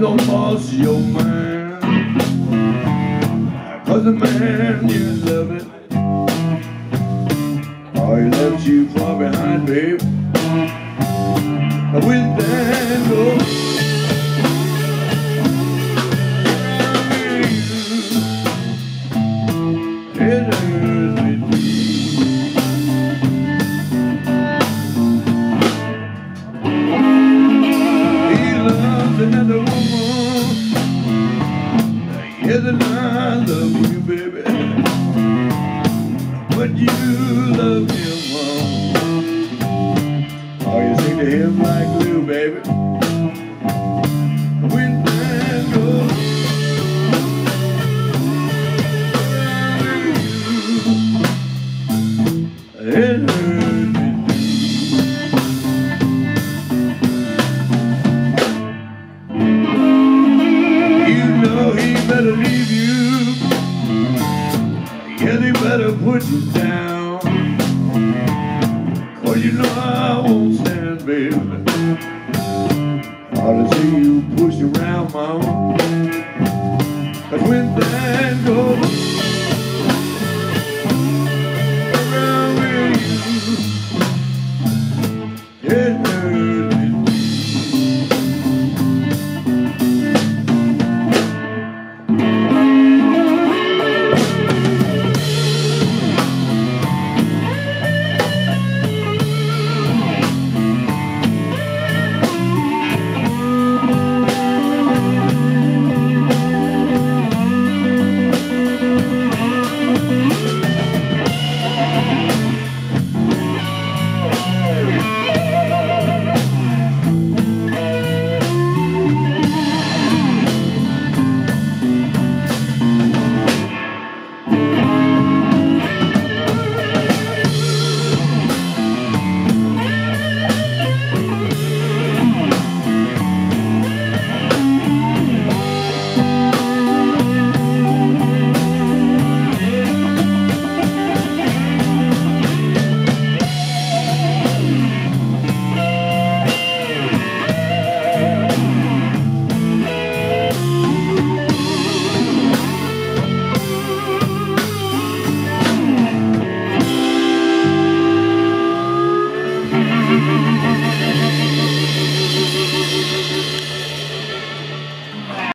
don't boss your man. Cause the man you love it. Oh, he left you far behind, babe. With that goes It ain't another woman. And I love you, baby. But you love him more. Oh, you sing to him like glue, baby. Better leave you. Yeah, they better put you down. Cause you know I won't stand, baby. Ought to see you push around, mama.